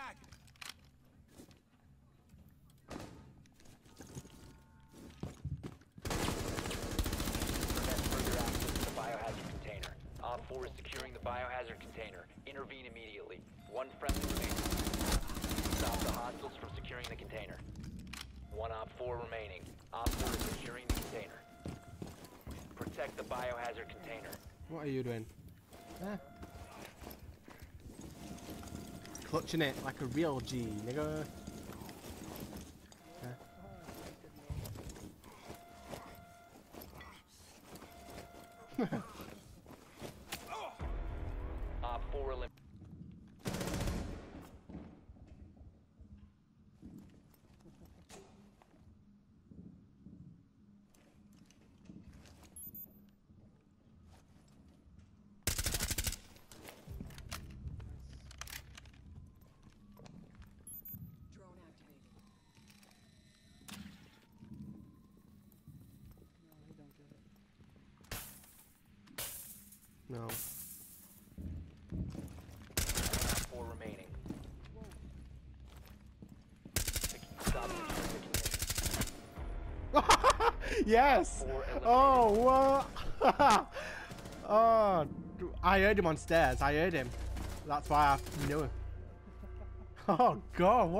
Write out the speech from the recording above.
back. Prevent further access to the biohazard container. OPFOR is securing the biohazard container. Intervene immediately. One friendly remaining. Stop the hostiles from securing the container. One OPFOR remaining. OPFOR is securing the container. Protect the biohazard container. What are you doing? Huh? Clutching it like a real G, nigga. Huh? Op 4 elim- Drone activated. No. 4 remaining. Sec- Stop securing the container. yes! Oh, what? oh, I heard him on stairs. I heard him. That's why I knew him. Oh, God. What?